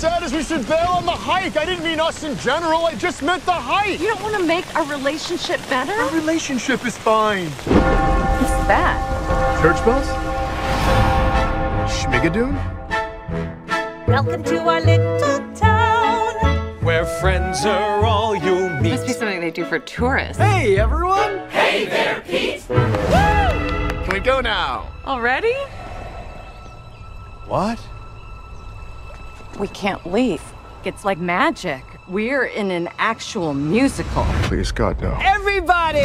said is we should bail on the hike. I didn't mean us in general. I just meant the hike. You don't want to make our relationship better? Our relationship is fine. What's that? Church bells? Schmigadoon? Welcome to our little town. Where friends are all you meet. Must be something they do for tourists. Hey, everyone! Hey there, Pete! Can we go now? Already? What? We can't leave. It's like magic. We're in an actual musical. Please, God, no. Everybody!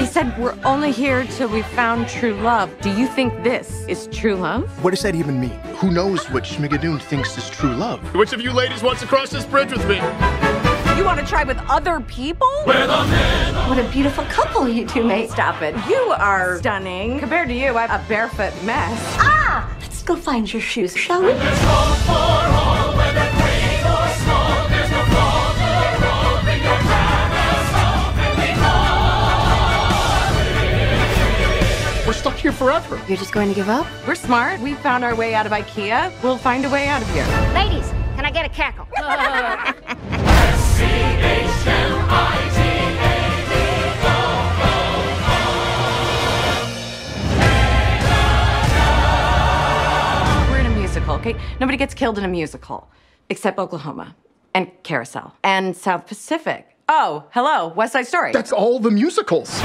They said we're only here till we found true love. Do you think this is true love? What does that even mean? Who knows what Schmigadoon thinks is true love? Which of you ladies wants to cross this bridge with me? You want to try with other people? What a beautiful couple you two make. Stop it. You are stunning. Compared to you, I'm a barefoot mess. Ah! Let's go find your shoes, shall we? We're stuck here forever. You're just going to give up? We're smart. We found our way out of IKEA. We'll find a way out of here. Ladies, can I get a cackle? okay? Nobody gets killed in a musical except Oklahoma and Carousel and South Pacific. Oh, hello, West Side Story. That's all the musicals.